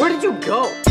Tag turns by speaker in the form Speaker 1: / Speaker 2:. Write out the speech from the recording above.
Speaker 1: Where did you go?